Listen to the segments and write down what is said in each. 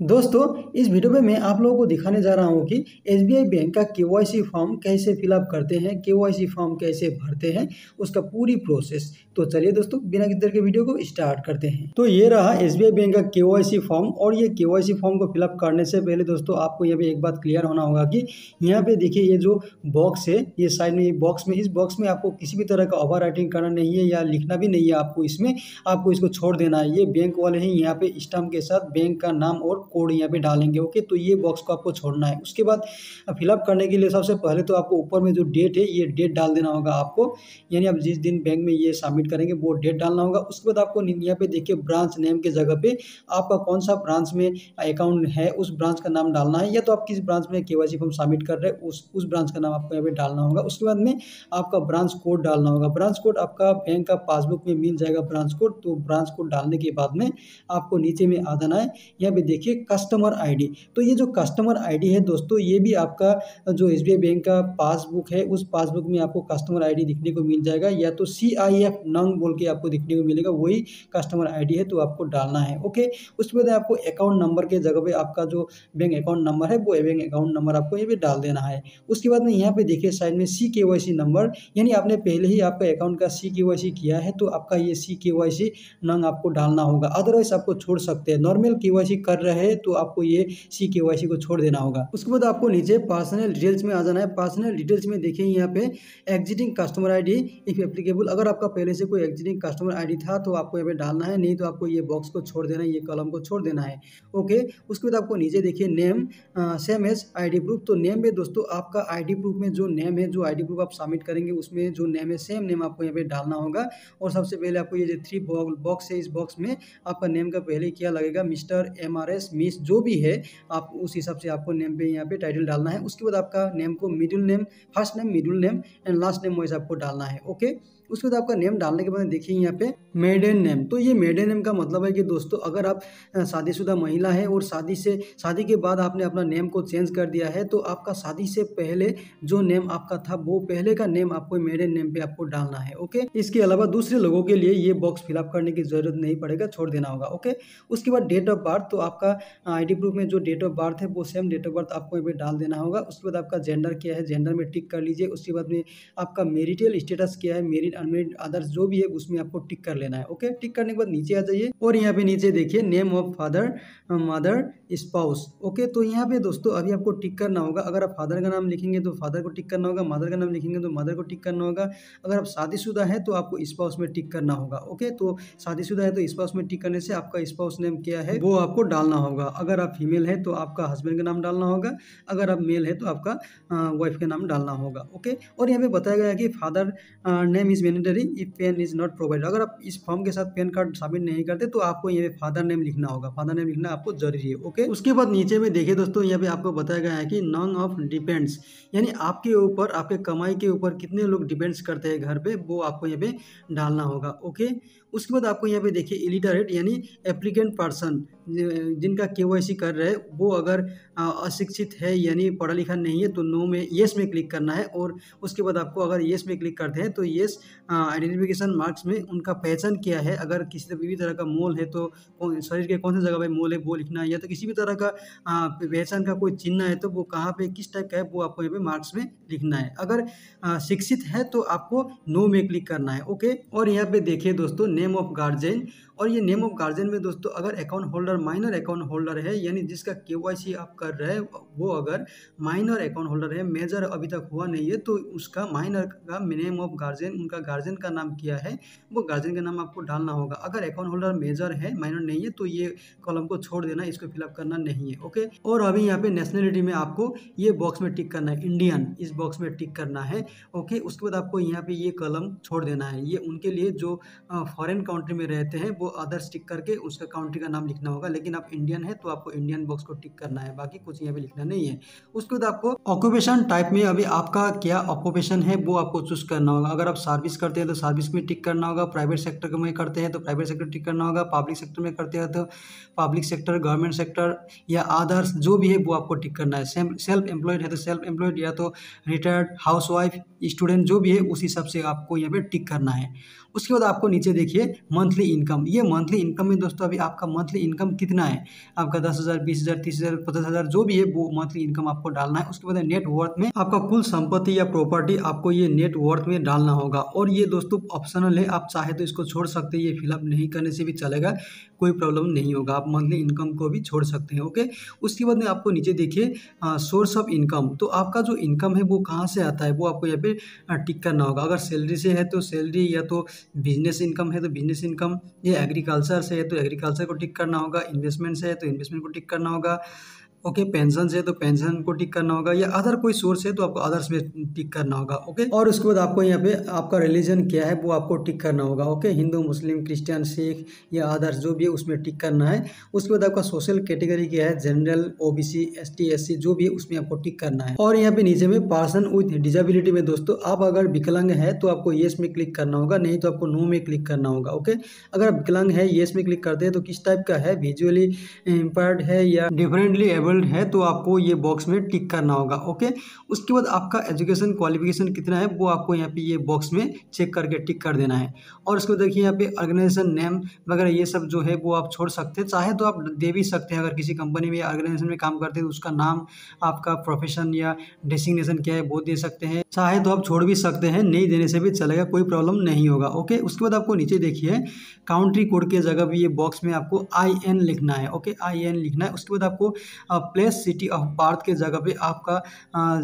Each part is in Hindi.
दोस्तों, इस वीडियो में मैं आप लोगों को दिखाने जा रहा हूँ कि एसबीआई बैंक का के फॉर्म कैसे फिलअप करते हैं के फॉर्म कैसे भरते हैं, उसका पूरी प्रोसेस। तो चलिए दोस्तों, बिना किधर के वीडियो को स्टार्ट करते हैं। तो ये रहा एसबीआई बैंक का के फॉर्म और ये के फॉर्म को फिलअप करने से पहले दोस्तों, आपको यहाँ पे एक बात क्लियर होना होगा कि यहाँ पे देखिए ये जो बॉक्स है, ये साइड में, ये बॉक्स में, इस बॉक्स में आपको किसी भी तरह का ओवर करना नहीं है या लिखना भी नहीं है आपको इसमें, आपको इसको छोड़ देना है। ये बैंक वाले हैं यहाँ पे स्टम्प के साथ बैंक का नाम और कोड यहाँ पे डालेंगे, ओके? तो ये बॉक्स को आपको छोड़ना है। उसके बाद फिलअप करने के लिए सबसे पहले तो आपको ऊपर में जो डेट है, ये डेट डाल देना होगा आपको। यानी आप जिस दिन बैंक में ये सबमिट करेंगे, वो डेट डालना होगा। उसके बाद आपको यहाँ पे देखिए ब्रांच नेम के जगह पे आपका कौन सा ब्रांच में अकाउंट है, उस ब्रांच का नाम डालना है, या तो आप किस ब्रांच में के फॉर्म सबमिट कर रहे हैं, उस उस ब्रांच का नाम आपको यहाँ पे डालना होगा। उसके बाद में आपका ब्रांच कोड डालना होगा। ब्रांच कोड आपका बैंक का पासबुक में मिल जाएगा ब्रांच कोड तो ब्रांच कोड डालने के बाद में आपको नीचे में आ जाना है। यहाँ पे देखिए कस्टमर आईडी तो ये जो कस्टमर आईडी है दोस्तों, ये भी आपका जो एस बैंक का पासबुक है, उस पासबुक में आपको कस्टमर आईडी दिखने को मिल जाएगा, या तो सी आई एफ़ नंग बोल के आपको दिखने को मिलेगा, वही कस्टमर आईडी है तो आपको डालना है, ओके? उसके बाद आपको अकाउंट नंबर के जगह पे आपका जो बैंक अकाउंट नंबर है, वो बैंक अकाउंट नंबर आपको ये भी डाल देना है। उसके बाद में यहाँ पे देखिए साइड में सी के वाई सी नंबर यानी आपने पहले ही आपका अकाउंट का सी के वाई सी किया है तो आपका ये सी के वाई सी नंग आपको डालना होगा अदरवाइज़ आपको छोड़ सकते हैं। नॉर्मल के वाई सी कर रहे हैं तो आपको ये सी के वाई सी को छोड़ देना होगा। उसके बाद आपको नीचे पर्सनल डिटेल्स में आ जाना है। पर्सनल डिटेल्स में देखिए यहाँ पे existing customer ID if applicable अगर आपका पहले से कोई एग्जिटिंग कस्टमर आईडी था तो आपको यहाँ पे डालना है। नहीं तो आपको ये बॉक्स को छोड़ देना है, ये कॉलम को छोड़ देना है। ओके उसके बाद आपको नीचे देखिए name same as ID proof तो नेम में दोस्तों, आपका आई प्रूफ में जो नेम है, जो आई प्रूफ आप सबमिट करेंगे, उसमें जो नेम है सेम नेम आपको यहाँ पे डालना होगा। और सबसे पहले आपको ये जो थ्री बॉक्स है, इस बॉक्स में आपका नेम का पहले क्या लगेगा? Mister M R S miss जो भी है, आप उस हिसाब से आपको नेम पे यहाँ पे टाइटल डालना है। उसके बाद आपका नेम को middle name first name middle name and last name वैसे आपको डालना है ओके उसके बाद आपका नेम डालने के बाद देखिए यहाँ पे मेडन नेम तो ये मेडन नेम का मतलब है कि दोस्तों, अगर आप शादीशुदा महिला है और शादी से, शादी के बाद आपने अपना नेम को चेंज कर दिया है तो आपका शादी से पहले जो नेम आपका था, वो पहले का नेम आपको मेडन नेम पे आपको डालना है ओके इसके अलावा दूसरे लोगों के लिए ये बॉक्स फिलअप करने की ज़रूरत नहीं पड़ेगा, छोड़ देना होगा ओके उसके बाद डेट ऑफ़ बर्थ तो आपका आईडी प्रूफ में जो डेट ऑफ़ बर्थ है, वो सेम डेट ऑफ़ बर्थ आपको यहाँ पे डाल देना होगा। उसके बाद आपका जेंडर क्या है जेंडर में टिक कर लीजिए, उसके बाद में आपका मेरिटल स्टेटस क्या है मेरिट अनमेरिड अदर्स जो भी है, उसमें आपको टिक कर लेना है। ओके टिक करने के बाद नीचे आ जाइए और यहाँ पे नीचे देखिए name of father mother spouse okay तो यहाँ पे दोस्तों, अभी आपको टिक करना होगा। अगर आप फादर का नाम लिखेंगे तो फादर को टिक करना होगा। मदर का नाम लिखेंगे तो मदर को टिक करना होगा। अगर आप शादीशुदा है तो आपको स्पाउस में टिक करना होगा। ओके तो शादीशुदा है तो स्पाउस में टिक करने से आपका स्पाउस नेम क्या है? वो आपको डालना होगा। अगर आप फीमेल है तो आपका हस्बैंड का नाम डालना होगा। अगर आप मेल है तो आपका वाइफ का नाम डालना होगा। ओके और यहाँ पे बताया गया कि father name is mandatory if PAN is not provide अगर आप इस फॉर्म के साथ पेन कार्ड सबमिट नहीं करते तो आपको यहाँ पे फादर नेम लिखना होगा। फादर नेम लिखना आपको ज़रूरी है ओके उसके बाद नीचे में देखिए दोस्तों, यहाँ पे आपको बताया गया है कि नॉन ऑफ़ डिपेंड्स यानी आपके ऊपर, आपके कमाई के ऊपर कितने लोग डिपेंड्स करते हैं घर पे, वो आपको यहाँ पे डालना होगा ओके उसके बाद आपको यहाँ पे देखिए इलिटरेट यानी एप्लीकेंट पर्सन जिनका के कर रहे हैं, वो अगर अशिक्षित है यानी पढ़ा लिखा नहीं है तो नो में येस में क्लिक करना है और उसके बाद आपको अगर येस में क्लिक करते हैं तो येस आइडेंटिफिकेशन मार्क्स में उनका पहचान क्या है। अगर किसी भी तरह का मोल है तो शरीर के कौन सी जगह पर मोल है वो लिखना है या तो किसी भी तरह का पहचान का कोई चिन्ह है तो वो कहाँ पर किस टाइप का है वो आपको यहाँ पे मार्क्स में लिखना है। अगर शिक्षित है तो आपको नो में क्लिक करना है ओके और यहाँ पे देखिए दोस्तों नेम अफ गार्जेन और ये नेम ऑफ़ गार्जियन में दोस्तों, अगर account holder minor account holder है, यानी जिसका के आप कर रहे हैं, वो अगर माइनर अकाउंट होल्डर है मेजर अभी तक हुआ नहीं है तो उसका माइनर का नेम ऑफ़ गार्जियन उनका गार्जियन का नाम किया है, वो गार्जियन का नाम आपको डालना होगा। अगर अकाउंट होल्डर मेजर है माइनर नहीं है तो ये कॉलम को छोड़ देना, इसको फिलअप करना नहीं है ओके और अभी यहाँ पे नेशनलिटी में आपको ये बॉक्स में टिक करना है इंडियन इस बॉक्स में टिक करना है ओके उसके बाद आपको यहाँ पे ये कॉलम छोड़ देना है। ये उनके लिए जो फॉरेन कंट्री में रहते हैं, वो वो अदर्स टिक करके उसका काउंट्री का नाम लिखना होगा। लेकिन आप इंडियन है तो आपको इंडियन बॉक्स को टिक करना है। बाकी कुछ यहाँ पे लिखना नहीं है। उसके बाद आपको ऑक्यूपेशन टाइप में अभी आपका क्या ऑक्यूपेशन है, वो आपको चूज़ करना होगा। अगर आप सर्विस करते हैं तो सर्विस में टिक करना होगा। प्राइवेट सेक्टर में करते हैं तो प्राइवेट सेक्टर टिक करना होगा। पब्लिक सेक्टर में करते हैं तो पब्लिक सेक्टर गवर्नमेंट सेक्टर या अदर्स जो भी है, वो आपको टिक करना है। सेल्फ एम्प्लॉयड है तो सेल्फ एम्प्लॉयड या तो रिटायर्ड हाउस स्टूडेंट जो भी है, उस हिसाब से आपको यहाँ पे टिक करना है। उसके बाद आपको नीचे देखिए मंथली इनकम ये मंथली इनकम में दोस्तों, अभी आपका मंथली इनकम कितना है? आपका दस हज़ार, बीस हज़ार, तीस हज़ार, पचास हज़ार, जो भी है, वो मंथली इनकम आपको डालना है। उसके बाद नेटवर्थ में आपका कुल संपत्ति या प्रॉपर्टी आपको ये नेटवर्थ में डालना होगा। और ये दोस्तों ऑप्शनल है, आप चाहे तो इसको छोड़ सकते हैं, ये फिलअप नहीं करने से भी चलेगा। कोई प्रॉब्लम नहीं होगा। आप मंथली इनकम को भी छोड़ सकते हैं, ओके? उसके बाद में आपको नीचे देखिए सोर्स ऑफ़ इनकम। तो आपका जो इनकम है वो कहाँ से आता है? वो आपको यहाँ पे टिक करना होगा। अगर सैलरी से है तो सैलरी या तो बिज़नेस इनकम है तो बिज़नेस इनकम, या एग्रीकल्चर से है तो एग्रीकल्चर को टिक करना होगा। इन्वेस्टमेंट से है तो इन्वेस्टमेंट को टिक करना होगा। ओके पेंशन से तो पेंशन को टिक करना होगा या अदर कोई सोर्स है तो आपको अदर्स में टिक करना होगा, ओके? और उसके बाद आपको यहाँ पे आपका रिलीजन क्या है वो आपको टिक करना होगा, okay? Hindu, Muslim, Christian, Sikh या अदर्स जो भी है उसमें टिक करना है। उसके बाद आपका सोशल कैटेगरी क्या है? जनरल, ओबीसी, एसटी, एससी जो भी है उसमें आपको टिक करना है। और यहाँ पे नीचे में पर्सन विथ डिजेबिलिटी में दोस्तों, आप अगर विकलांग है तो आपको येस में क्लिक करना होगा, नहीं तो आपको नो में क्लिक करना होगा, ओके? अगर विकलांग है, येस में क्लिक करते हैं तो किस टाइप का है? विजुअली इम्पर्ड है या डिफरेंटली एबल एबल्ड है तो आपको ये बॉक्स में टिक करना होगा ओके उसके बाद आपका एजुकेशन क्वालिफिकेशन कितना है, वो आपको यहाँ पे ये बॉक्स में चेक करके टिक कर देना है। और उसके देखिए यहाँ पे ऑर्गेनाइजेशन नेम वगैरह ये सब जो है, वो आप छोड़ सकते हैं, चाहे तो आप दे भी सकते हैं, अगर किसी कंपनी में ऑर्गेनाइजेशन में काम करते हैं तो उसका नाम, आपका प्रोफेशन या डेसिग्नेशन क्या है, वो दे सकते हैं। चाहे तो आप छोड़ भी सकते हैं, नहीं देने से भी चलेगा, कोई प्रॉब्लम नहीं होगा ओके उसके बाद आपको नीचे देखिए काउंट्री कोड के जगह भी ये बॉक्स में आपको आई एन लिखना है ओके आई एन लिखना है, उसके बाद आपको प्लेस सिटी ऑफ़ बर्थ के जगह पे आपका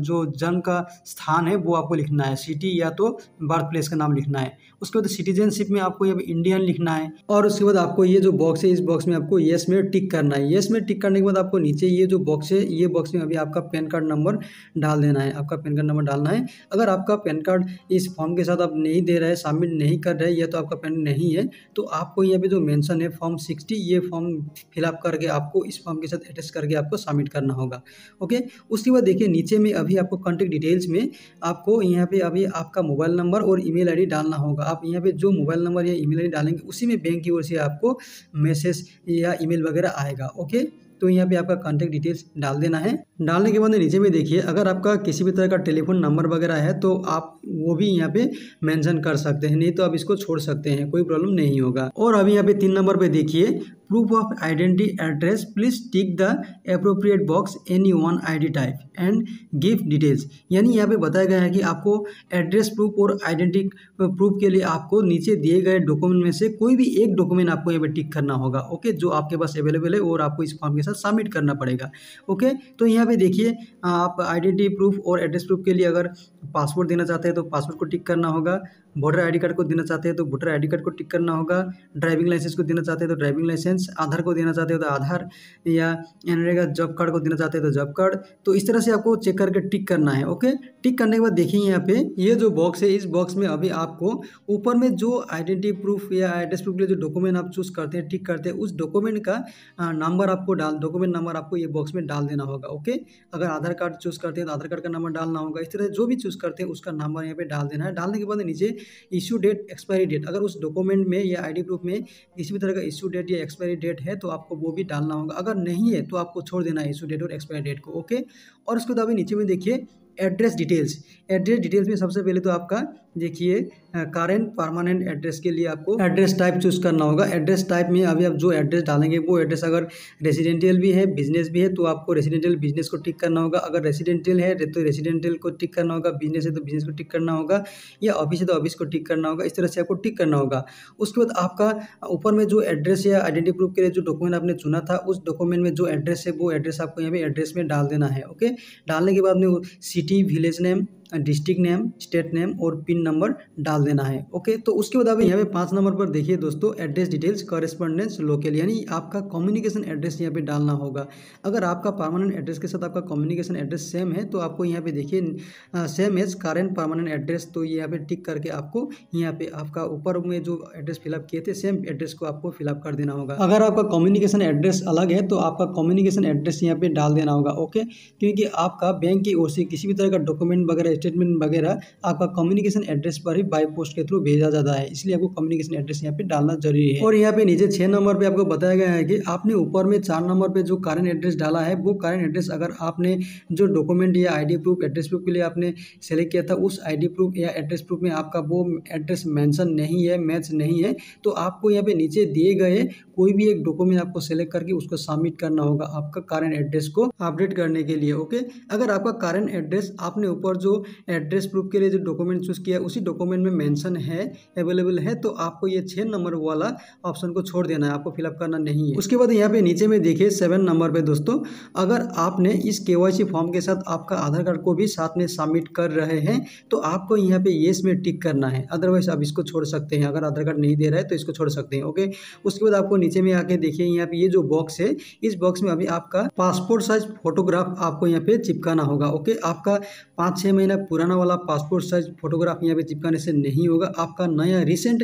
जो जन्म का स्थान है, वो आपको लिखना है। सिटी या तो बर्थ प्लेस का नाम लिखना है। उसके बाद सिटीजनशिप में आपको यहाँ इंडियन लिखना है। और उसके बाद आपको ये जो बॉक्स है, इस बॉक्स में आपको येस में टिक करना है। येस में टिक करने के बाद आपको नीचे ये जो बॉक्स है, ये बॉक्स में अभी आपका पैन कार्ड नंबर डाल देना है। आपका पैन कार्ड नंबर डालना है। अगर आपका पैन कार्ड इस फॉर्म के साथ आप नहीं दे रहे सबमिट नहीं कर रहे, या तो आपका पैन नहीं है तो आपको यहाँ पे जो मेंशन है फॉर्म सिक्सटी ये फॉर्म फिलअप करके आपको इस फॉर्म के साथ अटैच करके आपको सबमिट करना होगा। ओके उसके बाद देखिए, नीचे में अभी आपको कॉन्टेक्ट डिटेल्स में आपको यहाँ पे अभी आपका मोबाइल नंबर और ईमेल आईडी डालना होगा। आप यहाँ पे जो मोबाइल नंबर या ईमेल आईडी डालेंगे, उसी में बैंक की ओर से आपको मैसेज या ईमेल वगैरह आएगा। ओके तो यहाँ पे आपका कॉन्टैक्ट डिटेल्स डाल देना है। डालने के बाद नीचे में देखिए, अगर आपका किसी भी तरह का टेलीफोन नंबर वगैरह है तो आप वो भी यहाँ पे मेंशन कर सकते हैं, नहीं तो आप इसको छोड़ सकते हैं, कोई प्रॉब्लम नहीं होगा। और अभी यहाँ पे तीन नंबर पे देखिए proof of identity address, please tick the appropriate box, any one id type, and give details. यानी यहाँ पे बताया गया है कि आपको एड्रेस प्रूफ और आइडेंटिटी प्रूफ के लिए आपको नीचे दिए गए डॉक्यूमेंट में से कोई भी एक डॉक्यूमेंट आपको यहाँ पे टिक करना होगा ओके जो आपके पास अवेलेबल है और आपको इस फॉर्म के साथ सबमिट करना पड़ेगा ओके तो यहाँ पे देखिए, आप आइडेंटिटी प्रूफ और एड्रेस प्रूफ के लिए अगर पासपोर्ट देना चाहते हैं तो पासपोर्ट को टिक करना होगा वोटर आईडी कार्ड को देना चाहते हैं तो वोटर आईडी कार्ड को टिक करना होगा। ड्राइविंग लाइसेंस को देना चाहते हैं तो ड्राइविंग लाइसेंस। आधार को देना चाहते हो तो आधार। या एनरेगा जॉब कार्ड को देना चाहते हैं तो जॉब कार्ड। तो इस तरह से आपको चेक करके टिक करना है, ओके? टिक करने के बाद देखिए यहाँ पे, ये जो बॉक्स है, इस बॉक्स में अभी आपको ऊपर में जो आइडेंटिटी प्रूफ या एड्रेस प्रूफ के लिए जो डॉक्यूमेंट आप चूज़ करते हैं, टिक करते हैं, उस डॉक्यूमेंट का नंबर आपको डाल, डॉक्यूमेंट नंबर आपको ये बॉक्स में डाल देना होगा, ओके? अगर आधार कार्ड चूज़ करते हैं तो आधार कार्ड का नंबर डालना होगा। इस तरह जो भी चूज़ करते हैं, उसका नंबर यहाँ पे डाल देना है। डालने के बाद नीचे इशू डेट एक्सपायरी डेट अगर उस डॉक्यूमेंट में या आईडी प्रूफ में किसी भी तरह का इशू डेट या एक्सपायरी डेट है तो आपको वो भी डालना होगा। अगर नहीं है तो आपको छोड़ देना है इशू डेट और एक्सपायरी डेट को ओके और उसके बाद अभी नीचे में देखिए एड्रेस डिटेल्स एड्रेस डिटेल्स में सबसे पहले तो आपका देखिए करेंट परमानेंट एड्रेस के लिए आपको एड्रेस टाइप चूज़ करना होगा। एड्रेस टाइप में अभी आप जो एड्रेस डालेंगे, वो एड्रेस अगर रेसिडेंशियल भी है बिज़नेस भी है तो आपको रेसिडेंशियल बिज़नेस को टिक करना होगा। अगर रेसिडेंशियल है तो रेसिडेंशियल को टिक करना होगा। बिज़नेस है तो बिज़नेस को टिक करना होगा। या ऑफ़िस है तो ऑफ़िस को टिक करना होगा। इस तरह से आपको टिक करना होगा। उसके बाद आपका ऊपर में जो एड्रेस या आइडेंटिटी प्रूफ के लिए जो डॉक्यूमेंट आपने चुना था, उस डॉक्यूमेंट में जो एड्रेस है, वो एड्रेस आपको यहाँ पे एड्रेस में डाल देना है ओके डालने के बाद में city village name district name, state name और पिन नंबर डाल देना है। ओके तो उसके बाद अभी यहाँ पे पाँच नंबर पर देखिए दोस्तों, एड्रेस डिटेल्स कॉरेस्पॉन्डेंस लोकल यानी आपका कम्युनिकेशन एड्रेस यहाँ पे डालना होगा। अगर आपका परमानेंट एड्रेस के साथ आपका कम्युनिकेशन एड्रेस सेम है तो आपको यहाँ पे देखिए same as current permanent address तो यहाँ पे टिक करके आपको यहाँ पे आपका ऊपर में जो एड्रेस फिलअप किए थे सेम एड्रेस को आपको फिलअप कर देना होगा। अगर आपका कम्युनिकेशन एड्रेस अलग है तो आपका कम्युनिकेशन एड्रेस यहाँ पे डाल देना होगा। ओके, क्योंकि आपका बैंक की ओर से किसी भी तरह का डॉक्यूमेंट वगैरह स्टेटमेंट वगैरह आपका कम्युनिकेशन एड्रेस पर ही बाई पोस्ट के थ्रू भेजा जाता है। इसलिए आपको कम्युनिकेशन एड्रेस यहाँ पे डालना ज़रूरी है। और यहाँ पे नीचे छह नंबर पे आपको बताया गया है कि आपने ऊपर में चार नंबर पे जो कारण एड्रेस डाला है, वो कारण एड्रेस अगर आपने जो डॉक्यूमेंट या आईडी प्रूफ एड्रेस प्रूफ के लिए आपने सेलेक्ट किया था, उस आईडी प्रूफ या एड्रेस प्रूफ में आपका वो एड्रेस मेंशन नहीं है मैच नहीं है तो आपको यहाँ पे नीचे दिए गए कोई भी एक डॉक्यूमेंट आपको सेलेक्ट करके उसको सबमिट करना होगा आपका कारण एड्रेस को अपडेट करने के लिए ओके अगर आपका कारण एड्रेस आपने ऊपर जो एड्रेस प्रूफ के लिए जो डॉक्यूमेंट चूज़ किया, उसी डॉक्यूमेंट में मेंशन है अवेलेबल है तो आपको ये छः नंबर वाला ऑप्शन को छोड़ देना है, आपको फिलअप करना नहीं है। उसके बाद यहाँ पे नीचे में देखिए सेवन नंबर पे दोस्तों, अगर आपने इस केवाईसी फॉर्म के साथ आपका आधार कार्ड को भी साथ में सबमिट कर रहे हैं तो आपको यहाँ पे येस में टिक करना है। अदरवाइज़ आप इसको छोड़ सकते हैं, अगर आधार कार्ड नहीं दे रहा है तो इसको छोड़ सकते हैं ओके उसके बाद आपको नीचे में आके देखिए यहाँ पे ये जो बॉक्स है, इस बॉक्स में अभी आपका पासपोर्ट साइज़ फोटोग्राफ आपको यहाँ पे चिपकाना होगा ओके आपका पाँच छः महीना पुराना वाला पासपोर्ट साइज़ फोटोग्राफ यहाँ पे चिपकाने से नहीं होगा। आपका नया रिसेंट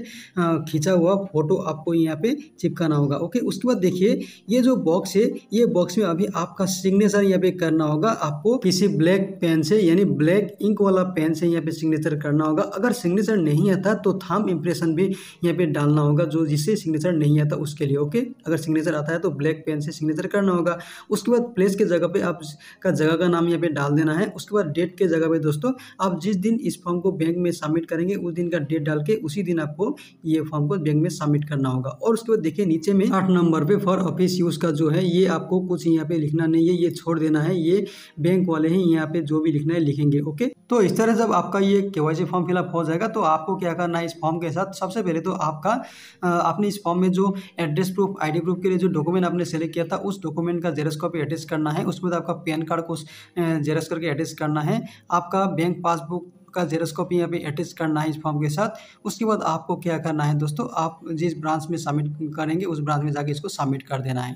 खींचा हुआ फ़ोटो आपको यहाँ पे चिपकाना होगा। ओके उसके बाद देखिए, ये जो बॉक्स है, ये बॉक्स में अभी आपका सिग्नेचर यहाँ पे करना होगा। आपको किसी ब्लैक पेन से, यानी ब्लैक इंक वाला पेन से यहाँ पे सिग्नेचर करना होगा। अगर सिग्नेचर नहीं आता तो थाम इंप्रेशन भी यहाँ पे डालना होगा, जो जिससे सिग्नेचर नहीं आता उसके लिए। ओके अगर सिग्नेचर आता है तो ब्लैक पेन से सिग्नेचर करना होगा। उसके बाद प्लेस के जगह पे आप, का जगह का नाम यहाँ पे डाल देना है। उसके बाद डेट के जगह पे दोस्तों आप जिस दिन इस फॉर्म को बैंक में सबमिट करेंगे, उस दिन का डेट डाल के उसी दिन आपको ये फॉर्म को बैंक में सबमिट करना होगा। और उसके बाद देखिए, नीचे में आठ नंबर पे फॉर ऑफ़िस यूज़ का जो है, ये आपको कुछ यहाँ पे लिखना नहीं है, ये छोड़ देना है, ये बैंक वाले ही यहाँ पे जो भी लिखना है लिखेंगे, ओके? तो इस तरह जब आपका ये के वाई सी फॉर्म फिलअप हो जाएगा तो आपको क्या करना है इस फॉर्म के साथ? सबसे पहले तो आपका आपने इस फॉर्म में जो एड्रेस प्रूफ, आईडी प्रूफ के लिए जो डॉक्यूमेंट आपने सेलेक्ट किया था, उस डॉक्यूमेंट का जेरस कॉपी अटैच करना है। उसके बाद आपका पैन कार्ड को जेरस करके अटैच करना है। आपका बैंक पासबुक का जेरस कॉपी यहाँ पे अटैच करना है इस फॉर्म के साथ। उसके बाद आपको क्या करना है दोस्तों? आप जिस ब्रांच में सबमिट करेंगे, उस ब्रांच में जाके इसको सबमिट कर देना है।